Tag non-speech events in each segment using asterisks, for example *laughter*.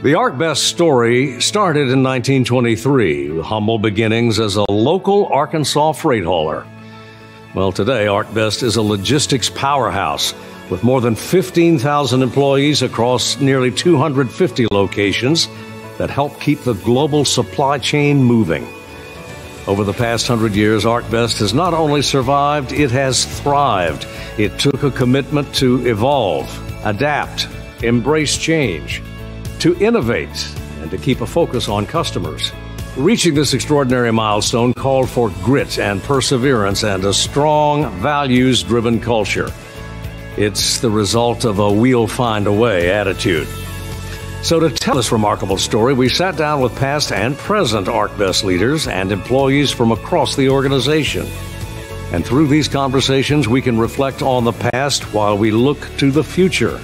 The ArcBest story started in 1923 with humble beginnings as a local Arkansas freight hauler. Well, today, ArcBest is a logistics powerhouse with more than 15,000 employees across nearly 250 locations that help keep the global supply chain moving. Over the past hundred years, ArcBest has not only survived, it has thrived. It took a commitment to evolve, adapt, embrace change to innovate and to keep a focus on customers. Reaching this extraordinary milestone called for grit and perseverance and a strong, values driven culture. It's the result of a we'll find a way attitude. So, to tell this remarkable story, we sat down with past and present ArcBest leaders and employees from across the organization. And through these conversations, we can reflect on the past while we look to the future.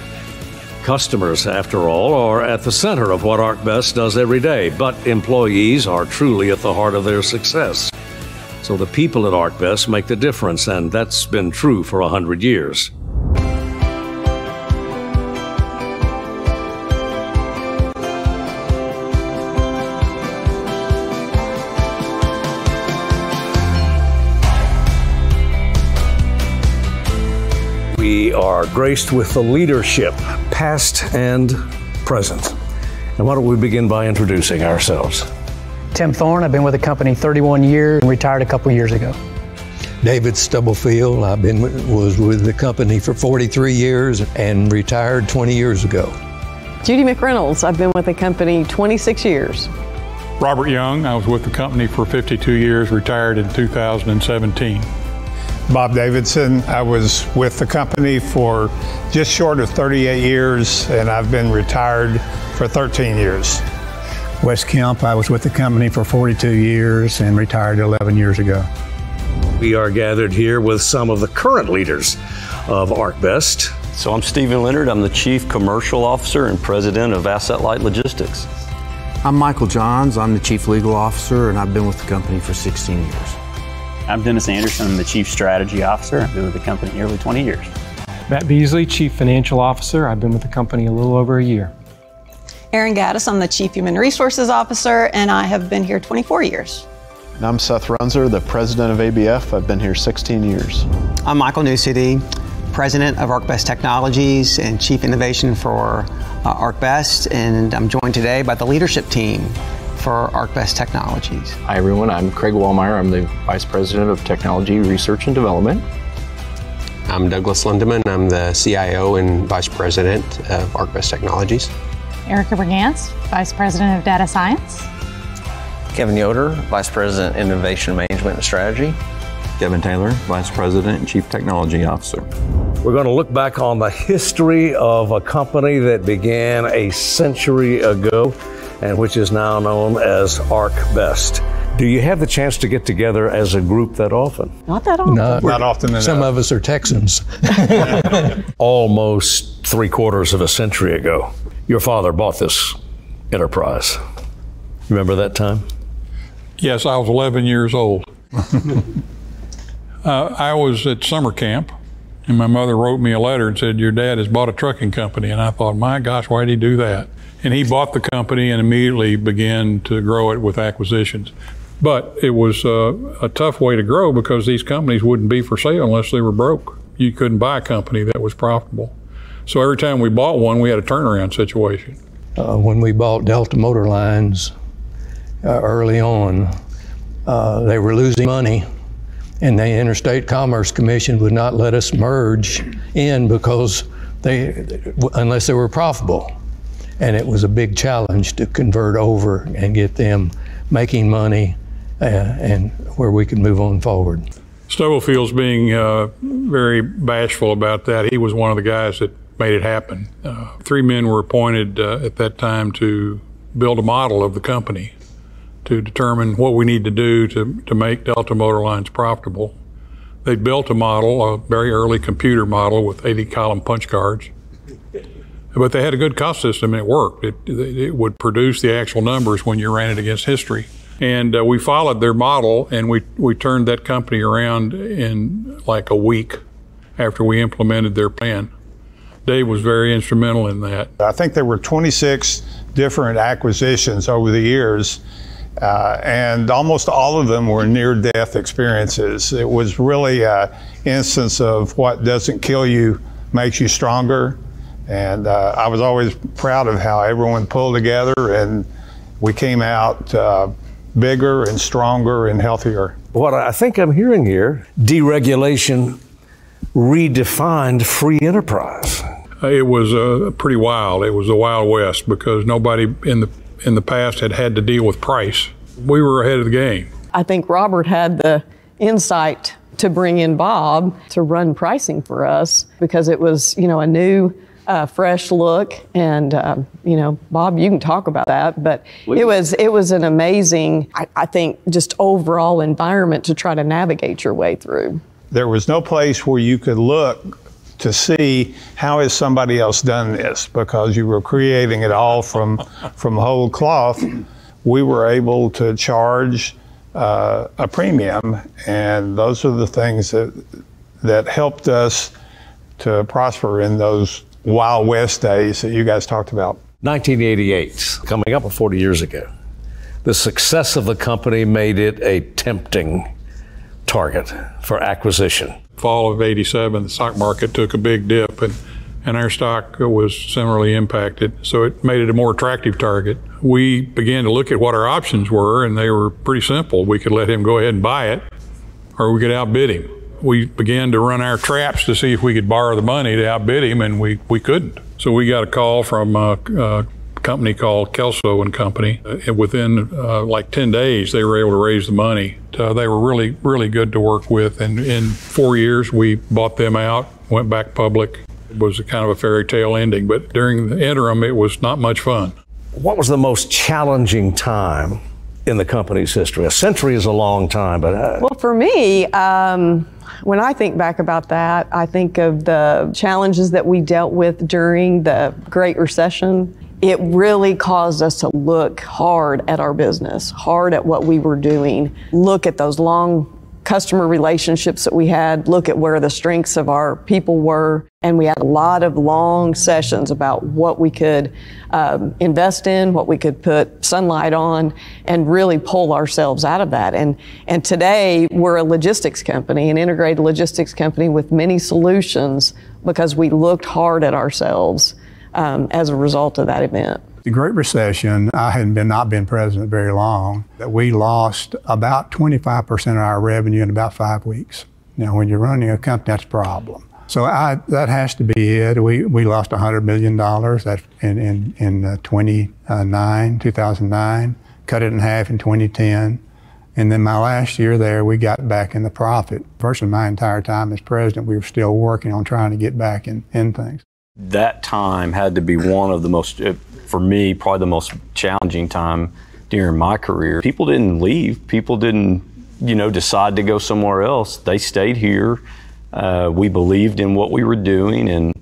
Customers, after all, are at the center of what ArcBest does every day, but employees are truly at the heart of their success. So the people at ArcBest make the difference, and that's been true for a hundred years. Are graced with the leadership, past and present. And why don't we begin by introducing ourselves? Tim Thorne, I've been with the company 31 years and retired a couple years ago. David Stubblefield, I've been was with the company for 43 years and retired 20 years ago. Judy McReynolds, I've been with the company 26 years. Robert Young, I was with the company for 52 years, retired in 2017. Bob Davidson. I was with the company for just short of 38 years, and I've been retired for 13 years. Wes Kemp, I was with the company for 42 years and retired 11 years ago. We are gathered here with some of the current leaders of ArcBest. So I'm Steven Leonard. I'm the Chief Commercial Officer and President of Asset Light Logistics. I'm Michael Johns. I'm the Chief Legal Officer, and I've been with the company for 16 years. I'm Dennis Anderson. I'm the Chief Strategy Officer. I've been with the company nearly 20 years. Matt Beasley, Chief Financial Officer. I've been with the company a little over a year. Erin Gattis, I'm the Chief Human Resources Officer, and I have been here 24 years. And I'm Seth Runser, the President of ABF. I've been here 16 years. I'm Michael Newcity, President of ArcBest Technologies and Chief Innovation for uh, ArcBest, and I'm joined today by the leadership team for ArcBest Technologies. Hi, everyone. I'm Craig Wahlmeier. I'm the Vice President of Technology Research and Development. I'm Douglas Lindemann. I'm the CIO and Vice President of ArcBest Technologies. Erica Brigance, Vice President of Data Science. Kevin Yoder, Vice President, Innovation Management and Strategy. Kevin Taylor, Vice President and Chief Technology Officer. We're going to look back on the history of a company that began a century ago and which is now known as ArcBest. Do you have the chance to get together as a group that often? Not that often. Not, not often enough. Some of us are Texans. *laughs* Almost three quarters of a century ago, your father bought this enterprise. Remember that time? Yes, I was 11 years old. *laughs* uh, I was at summer camp, and my mother wrote me a letter and said, Your dad has bought a trucking company. And I thought, My gosh, why did he do that? And he bought the company and immediately began to grow it with acquisitions. But it was uh, a tough way to grow because these companies wouldn't be for sale unless they were broke. You couldn't buy a company that was profitable. So every time we bought one, we had a turnaround situation. Uh, when we bought Delta Motor Lines uh, early on, uh, they were losing money, and the Interstate Commerce Commission would not let us merge in because they, unless they were profitable. And it was a big challenge to convert over and get them making money uh, and where we could move on forward. Stubblefield's being uh, very bashful about that. He was one of the guys that made it happen. Uh, three men were appointed uh, at that time to build a model of the company to determine what we need to do to, to make Delta Motor Lines profitable. They built a model, a very early computer model with 80 column punch cards. But they had a good cost system and it worked. It, it would produce the actual numbers when you ran it against history. And uh, we followed their model and we, we turned that company around in like a week after we implemented their plan. Dave was very instrumental in that. I think there were 26 different acquisitions over the years. Uh, and almost all of them were near death experiences. It was really an instance of what doesn't kill you makes you stronger. And uh, I was always proud of how everyone pulled together and we came out uh, bigger and stronger and healthier. What I think I'm hearing here deregulation redefined free enterprise. It was uh, pretty wild. It was the Wild West because nobody in the in the past had had to deal with price. We were ahead of the game. I think Robert had the insight to bring in Bob to run pricing for us because it was, you know, a new, uh, fresh look. And um, you know, Bob, you can talk about that, but it was it was an amazing, I, I think, just overall environment to try to navigate your way through. There was no place where you could look to see how has somebody else done this because you were creating it all from from whole cloth. We were able to charge uh, a premium, and those are the things that that helped us to prosper in those Wild West days that you guys talked about. 1988, coming up 40 years ago. The success of the company made it a tempting target for acquisition. Fall of 87, the stock market took a big dip and, and our stock was similarly impacted. So it made it a more attractive target. We began to look at what our options were and they were pretty simple. We could let him go ahead and buy it or we could outbid him. We began to run our traps to see if we could borrow the money to outbid him and we, we couldn't. So we got a call from a, a company called Kelso and Company. And within uh, like 10 days, they were able to raise the money. Uh, they were really, really good to work with. And in four years, we bought them out, went back public. It was a kind of a fairy tale ending, but during the interim, it was not much fun. What was the most challenging time in the company's history? A century is a long time, but. Uh... Well, for me, um, when I think back about that, I think of the challenges that we dealt with during the Great Recession. It really caused us to look hard at our business, hard at what we were doing, look at those long customer relationships that we had, look at where the strengths of our people were. And we had a lot of long sessions about what we could um, invest in, what we could put sunlight on, and really pull ourselves out of that. And, and today we're a logistics company, an integrated logistics company with many solutions because we looked hard at ourselves um, as a result of that event. The Great Recession, I had been not been president very long, that we lost about 25% of our revenue in about five weeks. Now, when you're running a company, that's a problem. So I, that has to be it. We, we lost $100 million that in, in, in uh, 29, 2009, cut it in half in 2010. And then my last year there, we got back in the profit. Virtually my entire time as president, we were still working on trying to get back in, in things that time had to be one of the most, uh, for me, probably the most challenging time during my career. People didn't leave. People didn't, you know, decide to go somewhere else. They stayed here. Uh, we believed in what we were doing and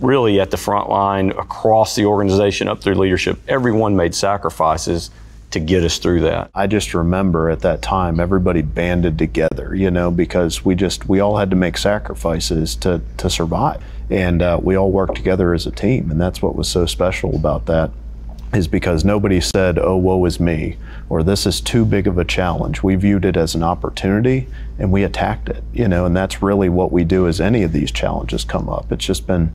really at the front line across the organization up through leadership, everyone made sacrifices to get us through that. I just remember at that time everybody banded together, you know, because we just we all had to make sacrifices to to survive and uh, we all worked together as a team and that's what was so special about that is because nobody said oh woe is me or this is too big of a challenge. We viewed it as an opportunity and we attacked it you know and that's really what we do as any of these challenges come up. It's just been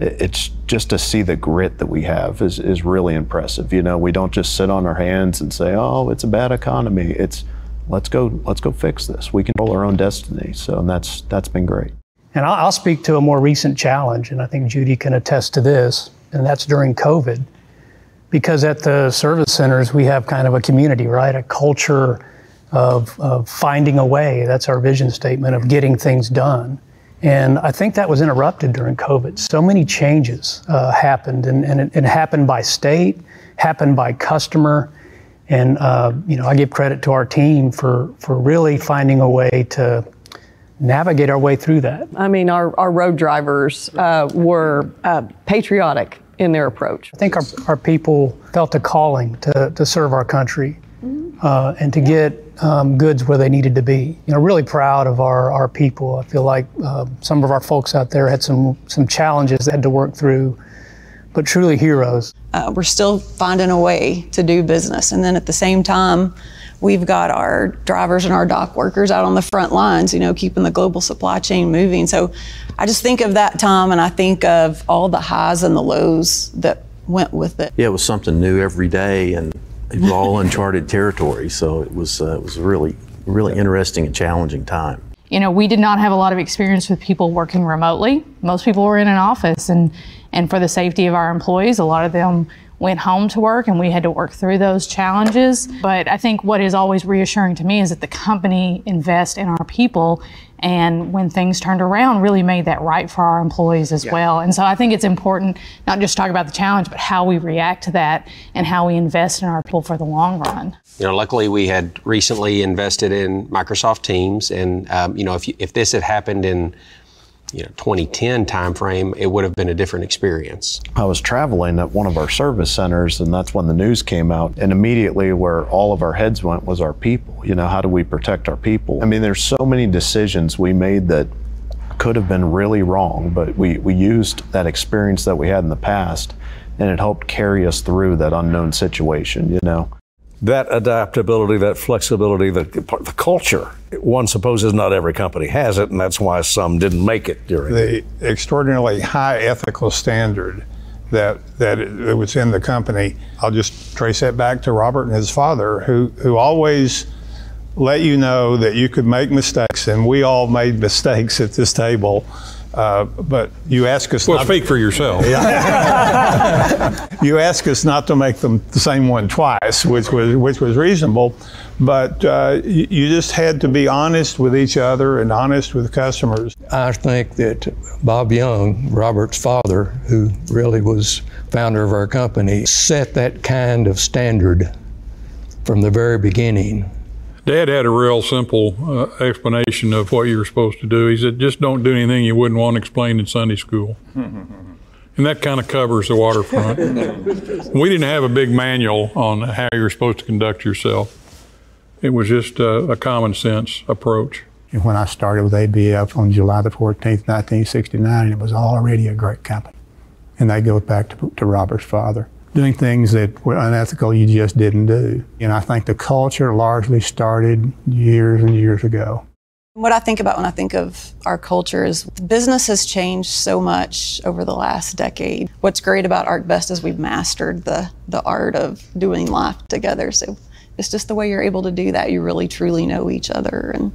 it's just to see the grit that we have is, is really impressive you know? We don't just sit on our hands and say oh it's a bad economy. It's let's go let's go fix this. We control our own destiny so and that's that's been great. And I'll, I'll speak to a more recent challenge, and I think Judy can attest to this, and that's during COVID. Because at the service centers, we have kind of a community, right? A culture of, of finding a way. That's our vision statement of getting things done. And I think that was interrupted during COVID. So many changes uh, happened, and, and it, it, happened by state, happened by customer. And, uh, you know, I give credit to our team for, for really finding a way to navigate our way through that. I mean, our, our road drivers uh, were uh, patriotic in their approach. I think our, our people felt a calling to, to serve our country mm-hmm. uh, and to get um, goods where they needed to be. You know, really proud of our, our people. I feel like uh, some of our folks out there had some, some challenges they had to work through. but truly heroes. Uh, we're still finding a way to do business. And then at the same time, we've got our drivers and our dock workers out on the front lines, you know, keeping the global supply chain moving. So I just think of that time and I think of all the highs and the lows that went with it. Yeah, it was something new every day and it was all uncharted territory. So it was, uh, it was a really, really interesting and challenging time. You know, we did not have a lot of experience with people working remotely. Most people were in an office and and for the safety of our employees, a lot of them went home to work and we had to work through those challenges. But I think what is always reassuring to me is that the company invests in our people and when things turned around really made that right for our employees as yeah. well. And so I think it's important not just to talk about the challenge, but how we react to that and how we invest in our people for the long run. You know, luckily we had recently invested in Microsoft Teams and um, you know, if, you, if this had happened in you know 2010 timeframe, it would have been a different experience. I was traveling at one of our service centers, and that's when the news came out. And immediately, where all of our heads went was our people. You know, how do we protect our people? I mean, there's so many decisions we made that could have been really wrong, but we, we used that experience that we had in the past, and it helped carry us through that unknown situation. You know that adaptability, that flexibility, the, the culture. One supposes not every company has it, and that's why some didn't make it during the extraordinarily high ethical standard that that it was in the company. I'll just trace that back to Robert and his father, who who always let you know that you could make mistakes, and we all made mistakes at this table. Uh, but you ask us. Well, not speak for yourself. *laughs* you ask us not to make them the same one twice, which was which was reasonable. But uh, you, you just had to be honest with each other and honest with customers. I think that Bob Young, Robert's father, who really was founder of our company, set that kind of standard from the very beginning. Dad had a real simple uh, explanation of what you were supposed to do. He said, just don't do anything you wouldn't want explained in Sunday school. *laughs* and that kind of covers the waterfront. *laughs* we didn't have a big manual on how you're supposed to conduct yourself. It was just a, a common sense approach. And when I started with ABF on July the 14th, 1969, it was already a great company. And that goes back to, to Robert's father doing things that were unethical you just didn't do. And I think the culture largely started years and years ago. What I think about when I think of our culture is business has changed so much over the last decade. What's great about ArcBest is we've mastered the, the art of doing life together. So it's just the way you're able to do that. You really truly know each other and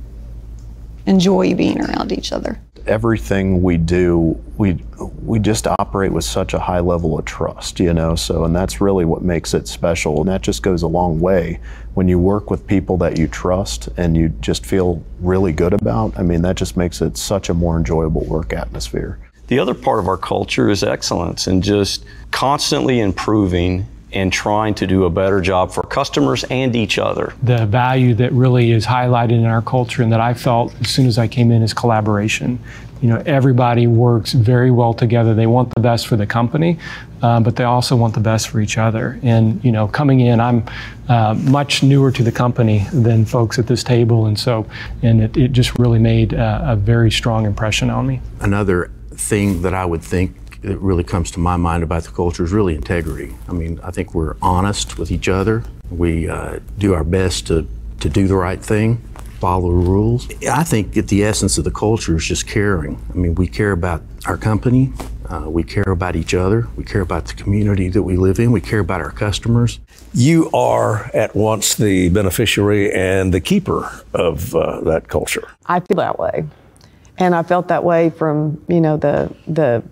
enjoy being around each other everything we do, we we just operate with such a high level of trust, you know. So, and that's really what makes it special, and that just goes a long way when you work with people that you trust and you just feel really good about. I mean, that just makes it such a more enjoyable work atmosphere. The other part of our culture is excellence and just constantly improving and trying to do a better job for customers and each other. The value that really is highlighted in our culture and that I felt as soon as I came in is collaboration. You know, everybody works very well together. They want the best for the company, uh, but they also want the best for each other. And, you know, coming in, I'm uh, much newer to the company than folks at this table. And so, and it, it just really made uh, a very strong impression on me. Another thing that I would think that really comes to my mind about the culture is really integrity. I mean, I think we're honest with each other. We uh, do our best to, to do the right thing, follow the rules. I think that the essence of the culture is just caring. I mean, we care about our company, uh, we care about each other, we care about the community that we live in, we care about our customers. You are at once the beneficiary and the keeper of uh, that culture. I feel that way. And I felt that way from, you know, the the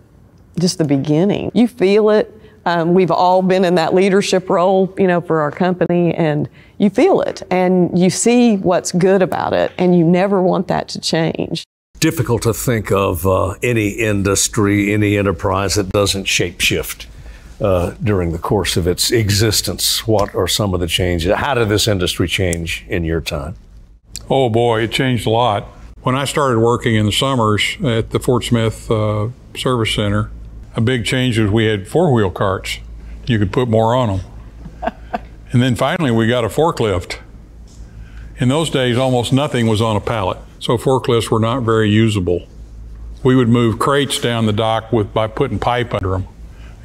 just the beginning. You feel it. Um, we've all been in that leadership role, you know, for our company, and you feel it, and you see what's good about it, and you never want that to change. Difficult to think of uh, any industry, any enterprise that doesn't shapeshift uh, during the course of its existence. What are some of the changes? How did this industry change in your time? Oh boy, it changed a lot. When I started working in the summers at the Fort Smith uh, Service Center, a big change was we had four wheel carts. You could put more on them. *laughs* and then finally, we got a forklift. In those days, almost nothing was on a pallet, so forklifts were not very usable. We would move crates down the dock with by putting pipe under them,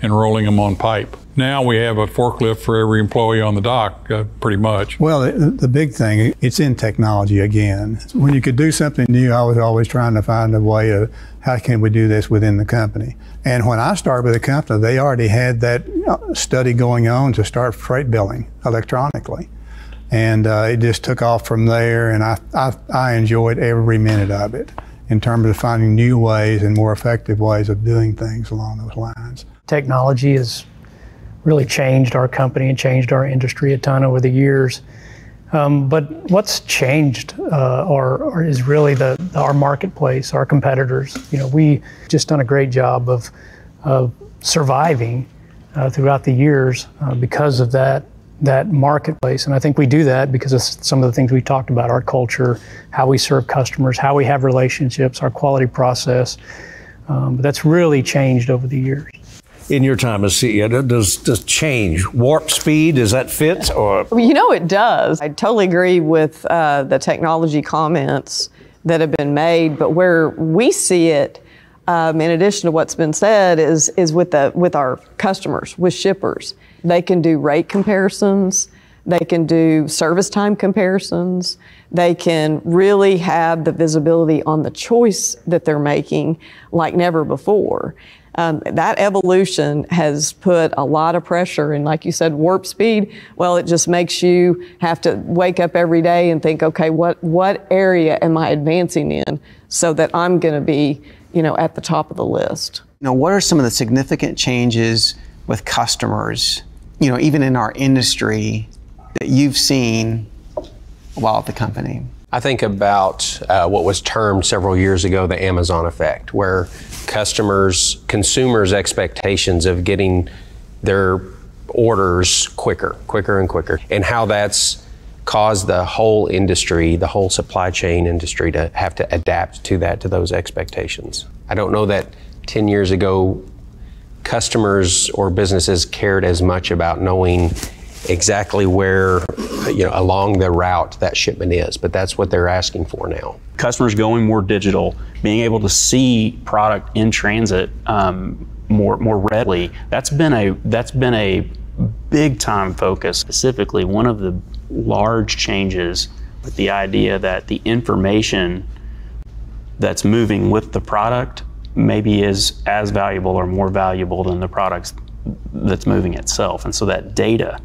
and rolling them on pipe. Now we have a forklift for every employee on the dock, uh, pretty much. Well, the, the big thing, it's in technology again. When you could do something new, I was always trying to find a way of how can we do this within the company. And when I started with the company, they already had that uh, study going on to start freight billing electronically. And uh, it just took off from there, and I, I, I enjoyed every minute of it in terms of finding new ways and more effective ways of doing things along those lines. Technology has really changed our company and changed our industry a ton over the years. Um, but what's changed uh, or, or is really the our marketplace, our competitors. You know, we just done a great job of, of surviving uh, throughout the years uh, because of that that marketplace. And I think we do that because of some of the things we talked about, our culture, how we serve customers, how we have relationships, our quality process. Um, but that's really changed over the years in your time as CEO? Does does change warp speed? Does that fit? Or you know it does. I totally agree with uh, the technology comments that have been made, but where we see it. Um, in addition to what's been said, is is with the with our customers, with shippers, they can do rate comparisons, they can do service time comparisons, they can really have the visibility on the choice that they're making like never before. Um, that evolution has put a lot of pressure and like you said warp speed well it just makes you have to wake up every day and think okay what what area am i advancing in so that i'm going to be you know at the top of the list now what are some of the significant changes with customers you know even in our industry that you've seen while at the company I think about uh, what was termed several years ago the Amazon effect, where customers, consumers' expectations of getting their orders quicker, quicker and quicker, and how that's caused the whole industry, the whole supply chain industry to have to adapt to that, to those expectations. I don't know that 10 years ago customers or businesses cared as much about knowing exactly where, you know, along the route that shipment is, but that's what they're asking for now. Customers going more digital, being able to see product in transit um, more more readily. That's been a that's been a big time focus. Specifically, one of the large changes with the idea that the information that's moving with the product maybe is as valuable or more valuable than the products that's moving itself. And so that data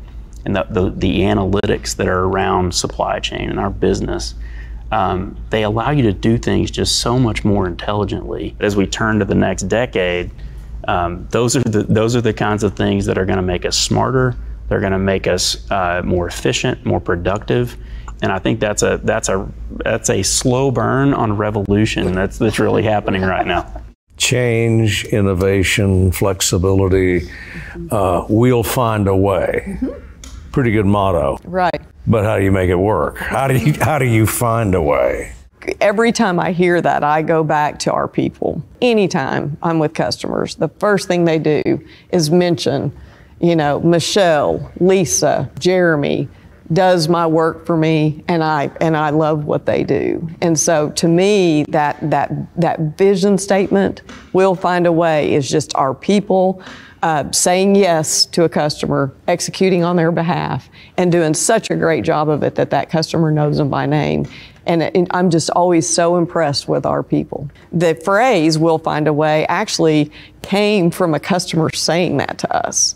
and the, the, the analytics that are around supply chain and our business, um, they allow you to do things just so much more intelligently. As we turn to the next decade, um, those are the those are the kinds of things that are going to make us smarter. They're going to make us uh, more efficient, more productive, and I think that's a that's a that's a slow burn on revolution that's that's really happening right now. Change, innovation, flexibility. Uh, we'll find a way. Mm-hmm pretty good motto. Right. But how do you make it work? How do you how do you find a way? Every time I hear that, I go back to our people. Anytime I'm with customers, the first thing they do is mention, you know, Michelle, Lisa, Jeremy, does my work for me and I and I love what they do. And so to me that that that vision statement we'll find a way is just our people uh, saying yes to a customer, executing on their behalf, and doing such a great job of it that that customer knows them by name. And, and I'm just always so impressed with our people. The phrase, we'll find a way, actually came from a customer saying that to us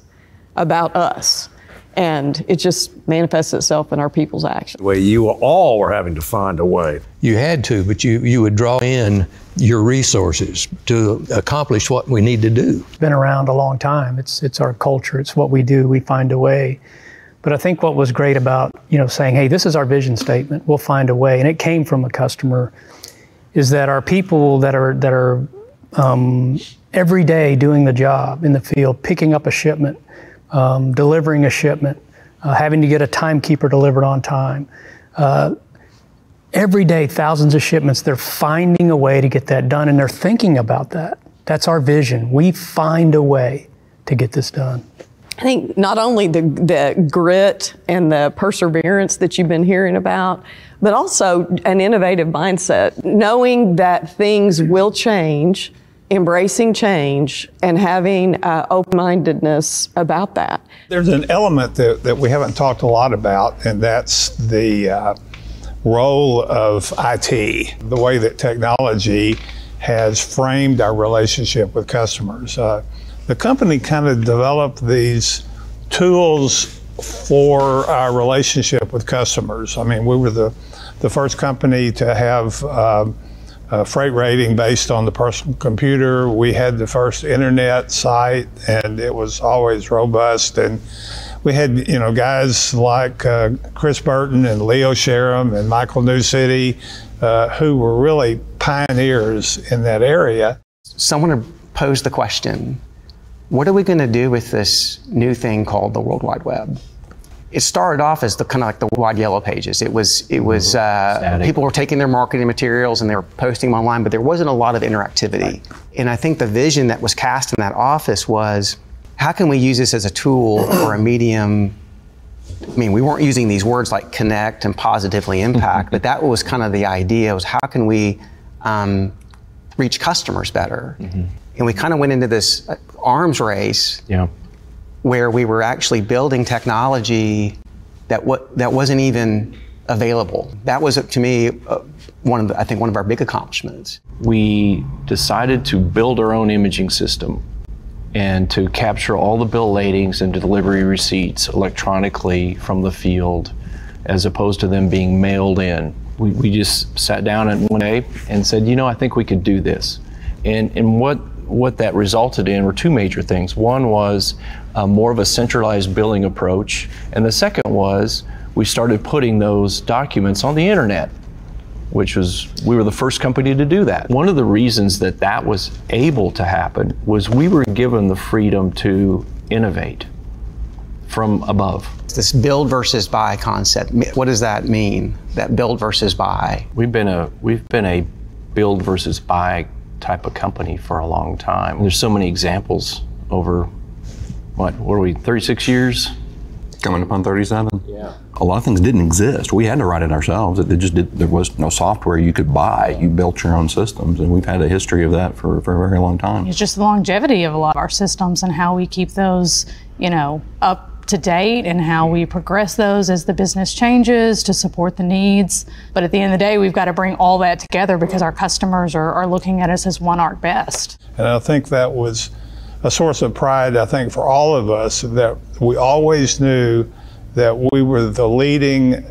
about us and it just manifests itself in our people's actions. The way you all were having to find a way. You had to, but you, you would draw in your resources to accomplish what we need to do. It's been around a long time. It's it's our culture. It's what we do. We find a way. But I think what was great about you know saying, "Hey, this is our vision statement. We'll find a way," and it came from a customer, is that our people that are that are um, every day doing the job in the field, picking up a shipment, um, delivering a shipment, uh, having to get a timekeeper delivered on time. Uh, every day, thousands of shipments, they're finding a way to get that done, and they're thinking about that. That's our vision. We find a way to get this done. I think not only the, the grit and the perseverance that you've been hearing about, but also an innovative mindset, knowing that things will change embracing change and having uh, open mindedness about that. There's an element that, that we haven't talked a lot about, and that's the uh, role of IT, the way that technology has framed our relationship with customers. Uh, the company kind of developed these tools for our relationship with customers. I mean, we were the, the first company to have uh, a freight rating based on the personal computer. We had the first internet site, and it was always robust. And we had, you know, guys like uh, Chris Burton and Leo Sherram and Michael Newcity uh, who were really pioneers in that area. Someone posed the question what are we going to do with this new thing called the World Wide Web? It started off as the kind of like the wide yellow pages. It was it was uh, people were taking their marketing materials and they were posting them online, but there wasn't a lot of interactivity. Right. And I think the vision that was cast in that office was, how can we use this as a tool or a medium I mean, we weren't using these words like connect and positively impact, but that was kind of the idea was how can we um, reach customers better? Mm-hmm. And we kind of went into this uh, arms race yeah. where we were actually building technology that what that wasn't even available. That was to me uh, one of the, I think one of our big accomplishments. We decided to build our own imaging system and to capture all the bill ladings and delivery receipts electronically from the field as opposed to them being mailed in. We, we just sat down at one day and said, you know, I think we could do this. And, and what, what that resulted in were two major things. One was uh, more of a centralized billing approach, and the second was we started putting those documents on the internet which was we were the first company to do that. One of the reasons that that was able to happen was we were given the freedom to innovate from above. This build versus buy concept. What does that mean? That build versus buy. We've been a we've been a build versus buy type of company for a long time. There's so many examples over what what are we 36 years coming upon 37. Yeah. A lot of things didn't exist. We had to write it ourselves. It just did, there was no software you could buy. You built your own systems, and we've had a history of that for, for a very long time. It's just the longevity of a lot of our systems and how we keep those, you know, up to date and how we progress those as the business changes to support the needs. But at the end of the day, we've got to bring all that together because our customers are, are looking at us as one ArcBest. And I think that was a source of pride, I think, for all of us that we always knew that we were the leading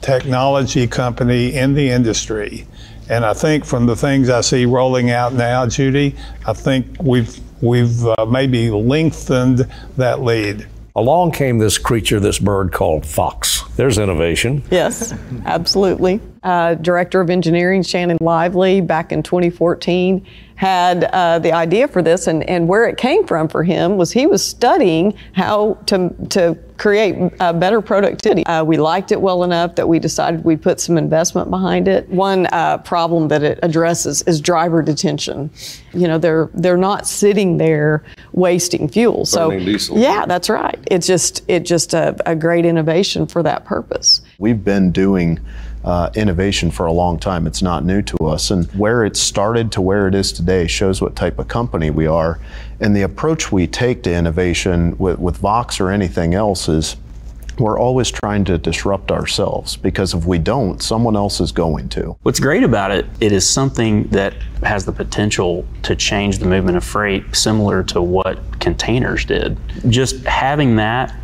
technology company in the industry. And I think from the things I see rolling out now, Judy, I think we've we've uh, maybe lengthened that lead. Along came this creature, this bird called Vaux. There's innovation. Yes, absolutely. Uh, Director of Engineering Shannon Lively back in 2014 had uh, the idea for this, and, and where it came from for him was he was studying how to, to create uh, better productivity. Uh, we liked it well enough that we decided we'd put some investment behind it. One uh, problem that it addresses is driver detention. You know, they're they're not sitting there wasting fuel. Burning so diesel. yeah, that's right. It's just it just a, a great innovation for that purpose. We've been doing uh, innovation for a long time. It's not new to us. And where it started to where it is today shows what type of company we are. And the approach we take to innovation with, with Vaux or anything else is we're always trying to disrupt ourselves because if we don't, someone else is going to. What's great about it, it is something that has the potential to change the movement of freight similar to what containers did. Just having that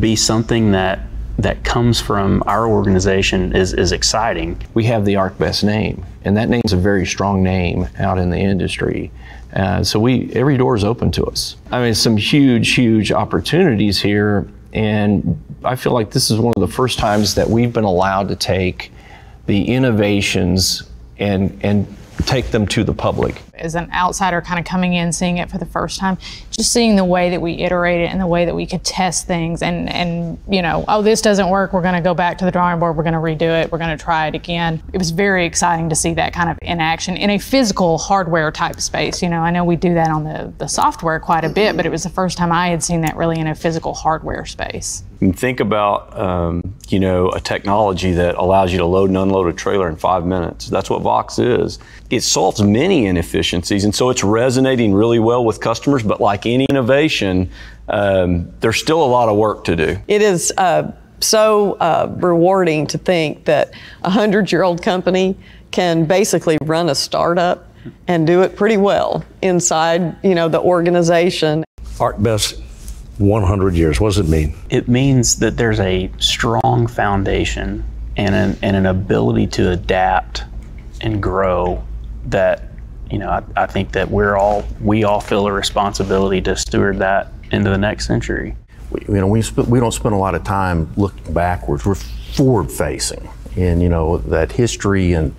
be something that that comes from our organization is, is exciting. We have the ArcBest name, and that name's a very strong name out in the industry. Uh, so we every door is open to us. I mean, some huge, huge opportunities here, and I feel like this is one of the first times that we've been allowed to take the innovations and and take them to the public. As an outsider kind of coming in, seeing it for the first time, just seeing the way that we iterate it and the way that we could test things and, and you know, oh, this doesn't work, we're going to go back to the drawing board, we're going to redo it, we're going to try it again. It was very exciting to see that kind of in action in a physical hardware type space. You know, I know we do that on the, the software quite a bit, but it was the first time I had seen that really in a physical hardware space. And think about, um, you know, a technology that allows you to load and unload a trailer in five minutes. That's what Vaux is. It solves many inefficiencies, and so it's resonating really well with customers. But like any innovation, um, there's still a lot of work to do. It is uh, so uh, rewarding to think that a hundred-year-old company can basically run a startup and do it pretty well inside, you know, the organization. ArcBest 100 years. What does it mean? It means that there's a strong foundation and an, and an ability to adapt and grow that, you know, I, I think that we're all, we all feel a responsibility to steward that into the next century. We, you know, we, sp- we don't spend a lot of time looking backwards. We're forward facing. And, you know, that history and,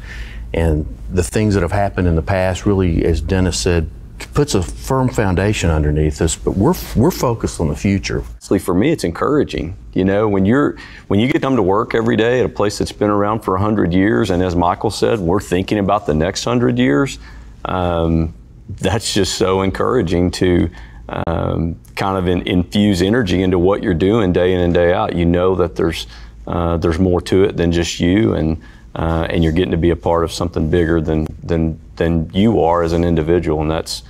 and the things that have happened in the past really, as Dennis said, puts a firm foundation underneath us, but we're, we're focused on the future. For me, it's encouraging. You know, when you're when you get come to work every day at a place that's been around for hundred years, and as Michael said, we're thinking about the next hundred years. Um, that's just so encouraging to um, kind of in, infuse energy into what you're doing day in and day out. You know that there's uh, there's more to it than just you, and uh, and you're getting to be a part of something bigger than than than you are as an individual, and that's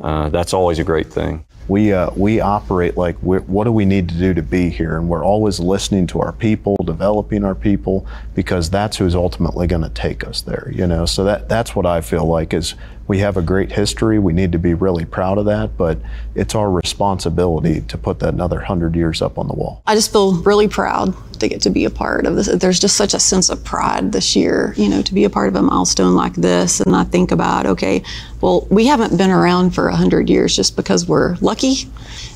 uh, that's always a great thing. We uh, we operate like what do we need to do to be here, and we're always listening to our people, developing our people, because that's who's ultimately going to take us there. You know, so that that's what I feel like is we have a great history. We need to be really proud of that, but it's our responsibility to put that another hundred years up on the wall. I just feel really proud to get to be a part of this. There's just such a sense of pride this year, you know, to be a part of a milestone like this. And I think about, okay, well, we haven't been around for 100 years just because we're lucky.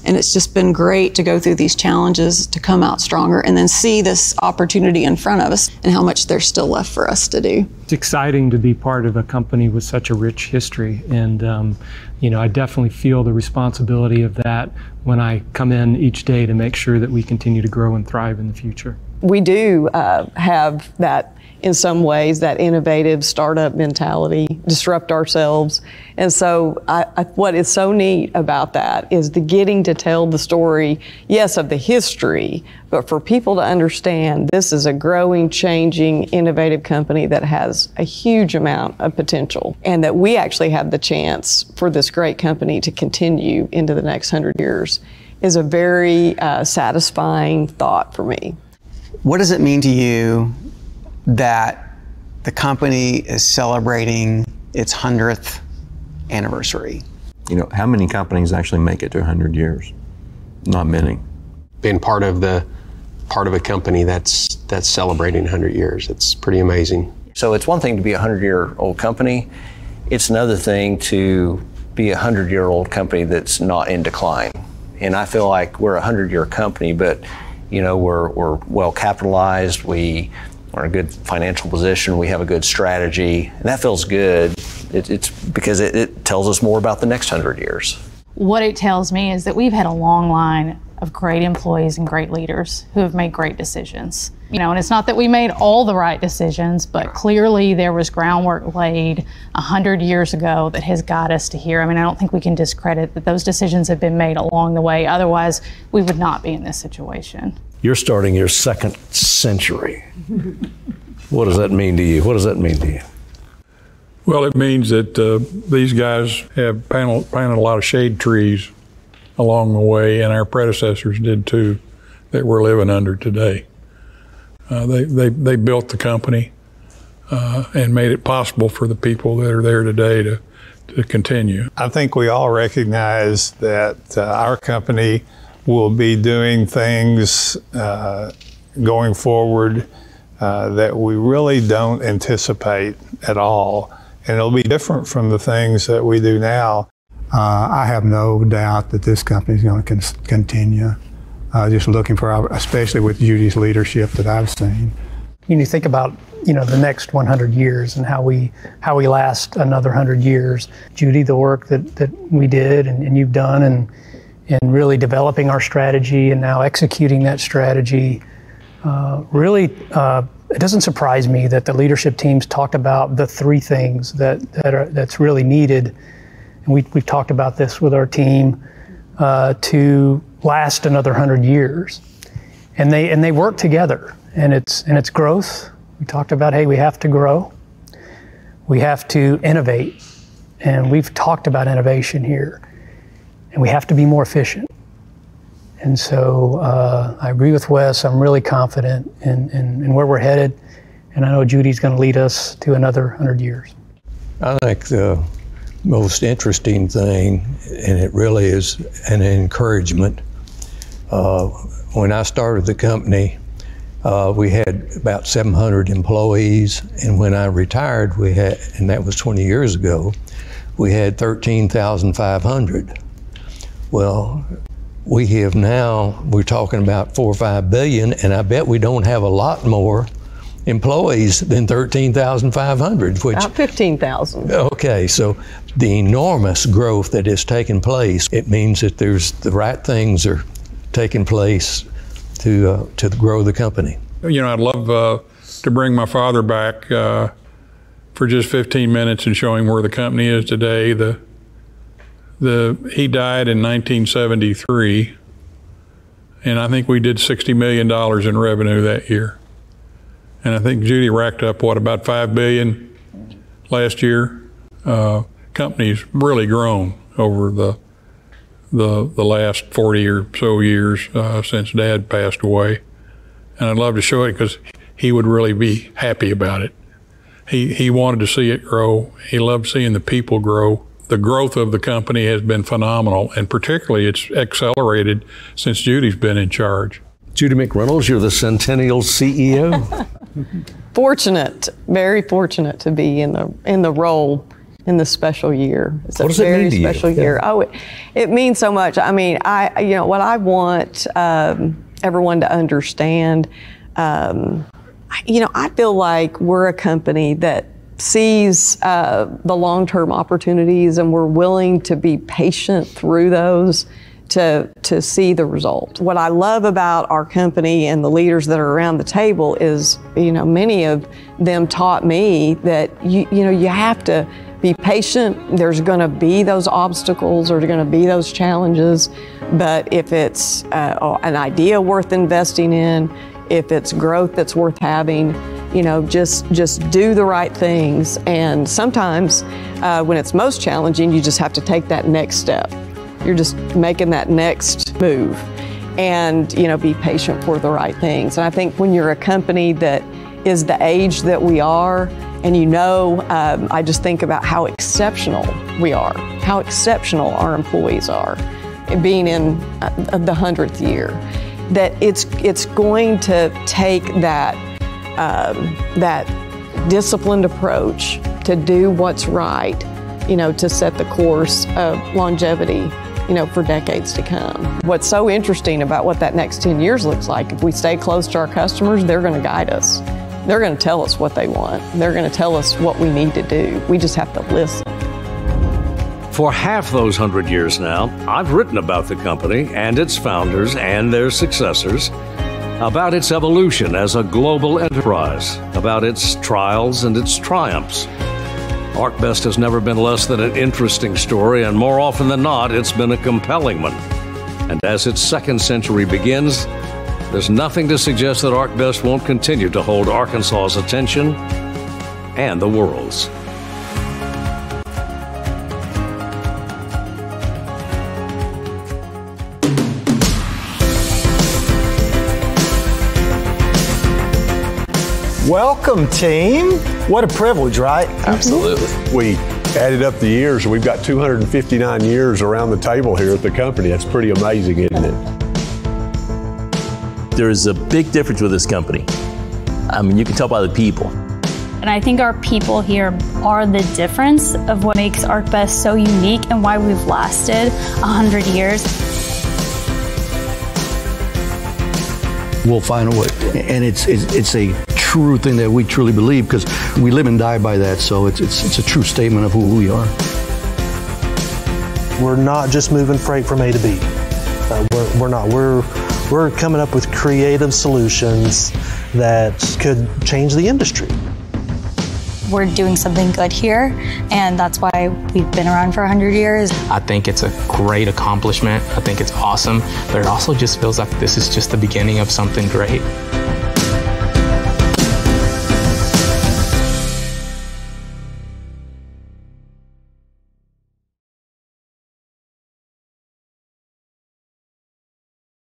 And it's just been great to go through these challenges, to come out stronger, and then see this opportunity in front of us and how much there's still left for us to do. It's exciting to be part of a company with such a rich history. And, um, you know, I definitely feel the responsibility of that when I come in each day to make sure that we continue to grow and thrive in the future. We do uh, have that in some ways, that innovative startup mentality, disrupt ourselves. And so, I, I, what is so neat about that is the getting to tell the story, yes, of the history, but for people to understand this is a growing, changing, innovative company that has a huge amount of potential, and that we actually have the chance for this great company to continue into the next hundred years is a very uh, satisfying thought for me. What does it mean to you that the company is celebrating its 100th anniversary. You know, how many companies actually make it to 100 years? Not many. Being part of the part of a company that's that's celebrating 100 years, it's pretty amazing. So it's one thing to be a 100-year-old company. It's another thing to be a 100-year-old company that's not in decline. And I feel like we're a 100-year company, but you know, we're, we're well capitalized. We we're in a good financial position. We have a good strategy, and that feels good. It, it's because it, it tells us more about the next hundred years. What it tells me is that we've had a long line of great employees and great leaders who have made great decisions. You know, and it's not that we made all the right decisions, but clearly there was groundwork laid a hundred years ago that has got us to here. I mean, I don't think we can discredit that those decisions have been made along the way. Otherwise, we would not be in this situation. You're starting your second century. what does that mean to you? What does that mean to you? Well, it means that uh, these guys have planted, planted a lot of shade trees along the way, and our predecessors did too, that we're living under today. Uh, they, they, they built the company uh, and made it possible for the people that are there today to, to continue. I think we all recognize that uh, our company will be doing things uh, going forward uh, that we really don't anticipate at all. And it'll be different from the things that we do now. Uh, I have no doubt that this company is going to con- continue. Uh, just looking for, especially with Judy's leadership that I've seen. When you think about you know the next 100 years and how we how we last another 100 years, Judy, the work that that we did and, and you've done, and and really developing our strategy and now executing that strategy. Uh, really, uh, it doesn't surprise me that the leadership teams talked about the three things that, that are that's really needed, and we, we've talked about this with our team uh, to last another hundred years. and they and they work together, and it's and it's growth. We talked about hey, we have to grow, we have to innovate, and we've talked about innovation here, and we have to be more efficient. And so uh, I agree with Wes. I'm really confident in, in, in where we're headed, and I know Judy's going to lead us to another 100 years. I think the most interesting thing, and it really is an encouragement. Uh, when I started the company, uh, we had about 700 employees, and when I retired, we had, and that was 20 years ago, we had 13,500. Well, we have now, we're talking about four or five billion, and I bet we don't have a lot more employees than 13,500, which. About 15,000. Okay, so the enormous growth that has taken place, it means that there's the right things are taking place to, uh, to grow the company. You know, I'd love uh, to bring my father back uh, for just 15 minutes and show him where the company is today. The the he died in 1973, and I think we did 60 million dollars in revenue that year. And I think Judy racked up what about five billion last year. Uh, company's really grown over the the the last 40 or so years uh, since Dad passed away, and I'd love to show it because he would really be happy about it. He he wanted to see it grow. He loved seeing the people grow the growth of the company has been phenomenal, and particularly it's accelerated since Judy's been in charge. Judy McReynolds, you're the Centennial CEO. *laughs* fortunate, very fortunate to be in the in the role in the special year. It's what a does very it mean to special you? year. Oh, it, it means so much. I mean, I you know what I want um, everyone to understand. Um, you know, I feel like we're a company that sees uh, the long-term opportunities, and we're willing to be patient through those to to see the result. What I love about our company and the leaders that are around the table is, you know, many of them taught me that you you know you have to be patient. There's going to be those obstacles, there's going to be those challenges, but if it's uh, an idea worth investing in, if it's growth that's worth having, you know, just just do the right things. And sometimes, uh, when it's most challenging, you just have to take that next step. You're just making that next move, and you know, be patient for the right things. And I think when you're a company that is the age that we are, and you know, um, I just think about how exceptional we are, how exceptional our employees are, being in uh, the hundredth year that it's it's going to take that um, that disciplined approach to do what's right, you know, to set the course of longevity, you know, for decades to come. What's so interesting about what that next 10 years looks like, if we stay close to our customers, they're going to guide us. They're going to tell us what they want. They're going to tell us what we need to do. We just have to listen. For half those hundred years now, I've written about the company and its founders and their successors, about its evolution as a global enterprise, about its trials and its triumphs. ArcBest has never been less than an interesting story, and more often than not, it's been a compelling one. And as its second century begins, there's nothing to suggest that ArcBest won't continue to hold Arkansas's attention and the world's. Welcome, team. What a privilege, right? Absolutely. We added up the years, and we've got 259 years around the table here at the company. That's pretty amazing, isn't it? There is a big difference with this company. I mean, you can tell by the people. And I think our people here are the difference of what makes ArcBest so unique and why we've lasted 100 years. We'll find a way. And it's, it's, it's a true thing that we truly believe because we live and die by that. So it's, it's, it's a true statement of who we are. We're not just moving freight from A to B. Uh, we're, we're not. We're, we're coming up with creative solutions that could change the industry. we're doing something good here, and that's why we've been around for 100 years. I think it's a great accomplishment. I think it's awesome, but it also just feels like this is just the beginning of something great.